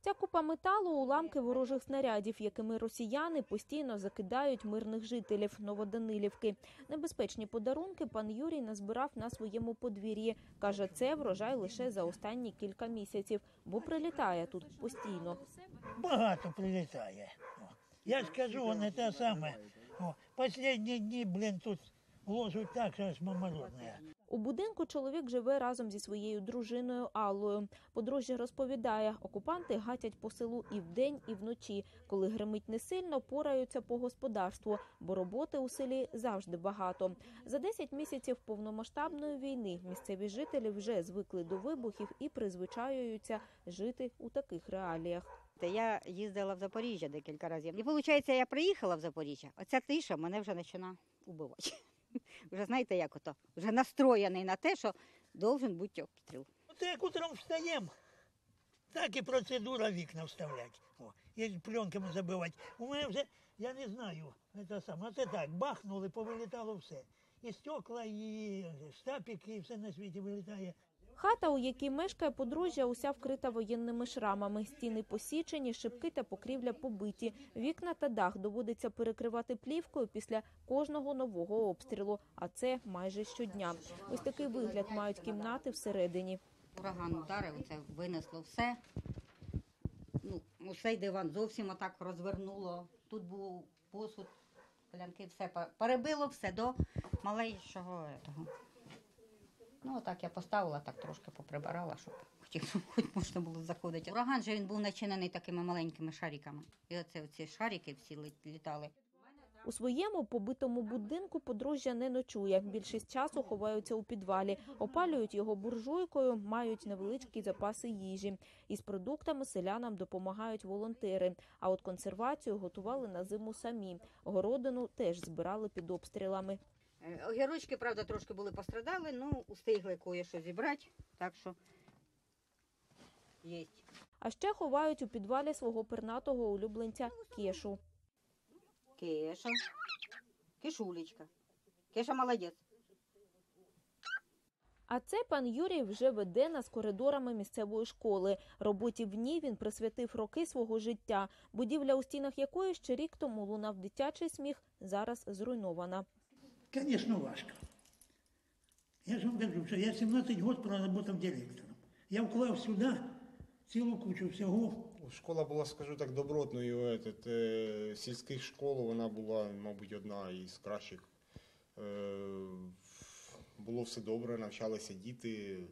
Ця купа металу уламки ворожих снарядів, якими росіяни постійно закидають мирних жителів Новоданилівки. Небезпечні подарунки пан Юрій назбирав на своєму подвір'ї. Каже, це врожай лише за останні кілька місяців, бо прилітає тут постійно. Багато прилітає. Я ж кажу, не те саме. О, Последні дні, блін, тут ложуть так, що мамородне. У будинку чоловік живе разом зі своєю дружиною Аллою. Подружжя розповідає, окупанти гатять по селу і вдень, і вночі. Коли гримить не сильно, пораються по господарству, бо роботи у селі завжди багато. За 10 місяців повномасштабної війни місцеві жителі вже звикли до вибухів і призвичаюються жити у таких реаліях. Я їздила в Запоріжжя декілька разів. І виходить, я приїхала в Запоріжжя, оця тиша мене вже починає убивати. Вже знаєте, як ото? Вже настроєний на те, що должен бути обстріл. От як утром встаємо, так і процедура вікна вставляти. О, і пленками забивати. У мене вже, я не знаю, це саме. Це так, бахнули, повилітало все. І стекла, і штапики, і все на світі вилітає. Хата, у якій мешкає подружжя, уся вкрита воєнними шрамами. Стіни посічені, шибки та покрівля побиті. Вікна та дах доводиться перекривати плівкою після кожного нового обстрілу, а це майже щодня. Ось такий вигляд мають кімнати всередині. Ураган ударив, це винесло все. Ну, цей диван зовсім отак розвернуло. Тут був посуд, клянки, все перебило все до маленького. Того. Ну, отак я поставила, так трошки поприбирала, щоб хоч, можна було заходити. Ураган же він був начинений такими маленькими шариками. І оце оці шарики всі лі- літали. У своєму побитому будинку подружжя не ночує. Більшість часу ховаються у підвалі, опалюють його буржуйкою, мають невеличкі запаси їжі. Із продуктами селянам допомагають волонтери. А от консервацію готували на зиму самі. Городину теж збирали під обстрілами. Е, Огірочки, правда, трошки були пострадали, ну, устигли кое-що зібрати, так що є. А ще ховають у підвалі свого пернатого улюбленця кешу. Кеша. Кишулечка. Кеша молодець. А це пан Юрій вже веде нас коридорами місцевої школи. Роботі в ній він присвятив роки свого життя. Будівля, у стінах якої ще рік тому лунав дитячий сміх, зараз зруйнована. Звісно, важко. Я ж вам кажу, що я 17 років проработав директором. Я вклав сюди цілу кучу всього. Школа була, скажу так, добротною. Этот, е, сільських школ вона була, мабуть, одна із кращих. Е, було все добре, навчалися діти, е,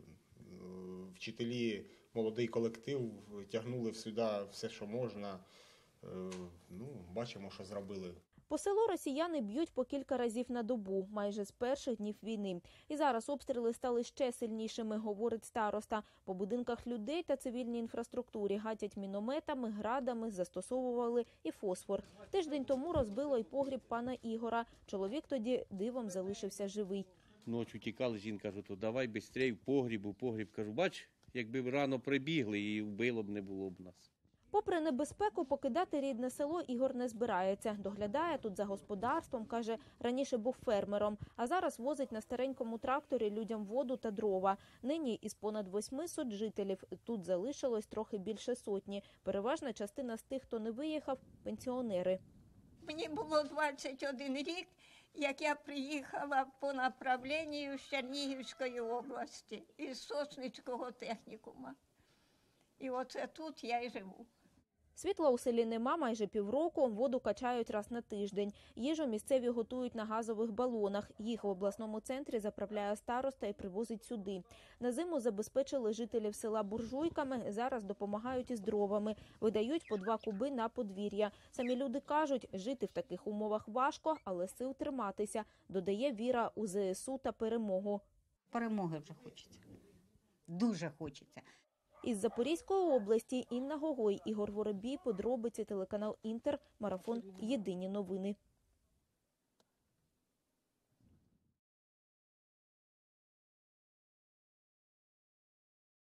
вчителі, молодий колектив, тягнули сюди все, що можна. Е, ну, бачимо, що зробили. По селу росіяни б'ють по кілька разів на добу, майже з перших днів війни. І зараз обстріли стали ще сильнішими, говорить староста. По будинках людей та цивільній інфраструктурі гатять мінометами, градами, застосовували і фосфор. Тиждень тому розбило й погріб пана Ігора. Чоловік тоді дивом залишився живий. Ночі тікали, жінка каже, то давай швидше в погріб, у погріб. Кажу, бач, якби рано прибігли і вбило б не було б нас. Попри небезпеку, покидати рідне село Ігор не збирається. Доглядає тут за господарством, каже, раніше був фермером, а зараз возить на старенькому тракторі людям воду та дрова. Нині із понад восьми сот жителів тут залишилось трохи більше сотні. Переважна частина з тих, хто не виїхав, пенсіонери. Мені було 21 рік, як я приїхала по направленню з Чернігівської області із Сосницького технікума. І оце тут я і живу. Світла у селі нема майже півроку, воду качають раз на тиждень. Їжу місцеві готують на газових балонах. Їх в обласному центрі заправляє староста і привозить сюди. На зиму забезпечили жителів села буржуйками, зараз допомагають із дровами. Видають по два куби на подвір'я. Самі люди кажуть, жити в таких умовах важко, але сил триматися. Додає віра у ЗСУ та перемогу. Перемоги вже хочеться. Дуже хочеться. Із Запорізької області Інна Гогой, Ігор Воробій, подробиці телеканал Інтер, марафон Єдині новини.